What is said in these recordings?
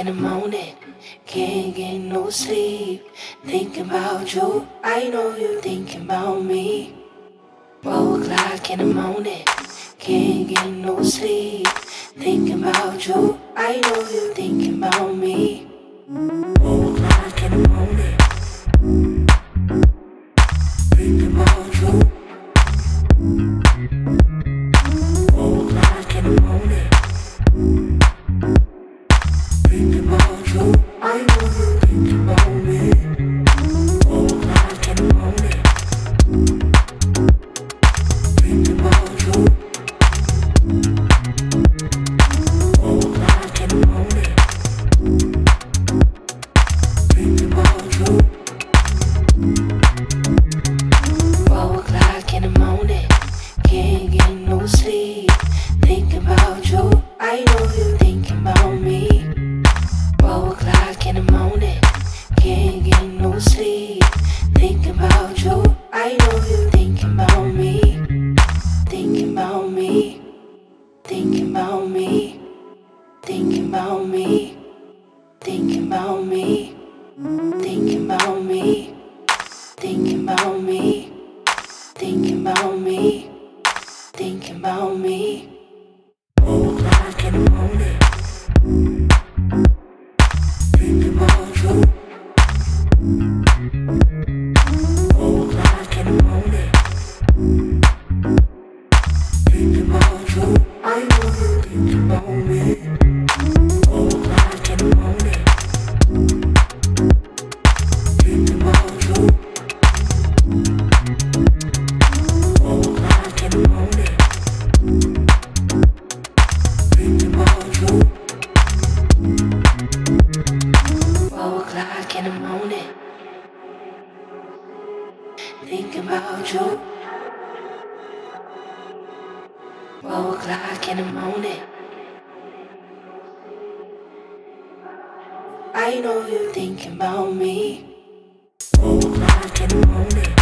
in the morning, can't get no sleep. Thinking about you, I know you thinking about me. Four o'clock in the morning, can't get no sleep. Thinking about you, I know you thinking about me. Four o'clock in the in the morning. Think about you. Four o'clock in the morning. I know you're thinking about me. Four o'clock in the morning.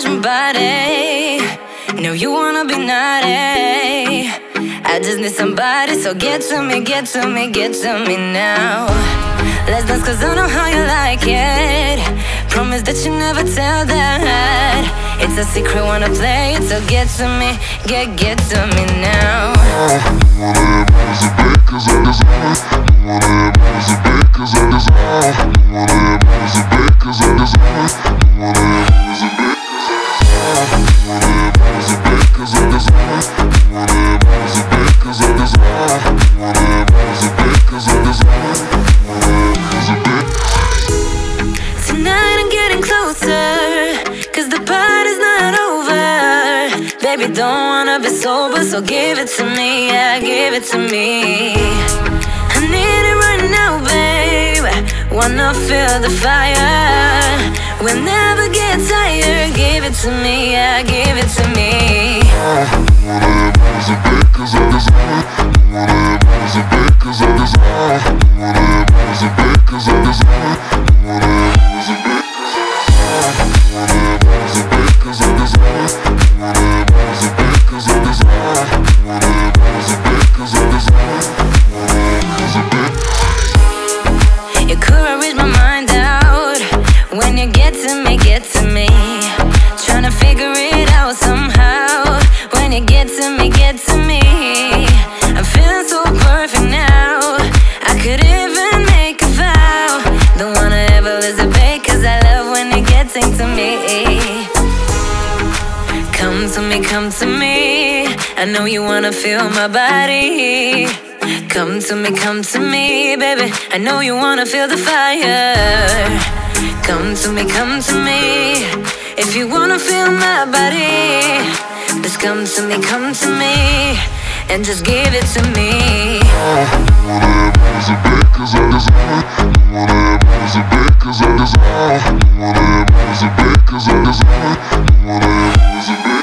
Touch my body. No, you wanna be naughty. I just need somebody, so get to me, get to me, get to me now. Let's dance, cause I know how you like it. Promise that you never tell that. It's a secret, wanna play it, so get to me, get, get to me now. Tonight I'm getting closer, cause the party's not over. Baby, don't wanna be sober, so give it to me, yeah, give it to me. I need it right. Wanna feel the fire. We'll never get tired. Give it to me, yeah, give it to me. Mind out when you get to me, get to me. Trying to figure it out somehow when you get to me, get to me. I'm feeling so perfect now. I could even make a vow. Don't wanna ever lose a bait, cause I love when you're getting to me. Come to me, come to me. I know you wanna feel my body. Come to me, come to me, baby. I know you wanna feel the fire. Come to me, come to me. If you wanna feel my body, just come to me, come to me, and just give it to me. Versace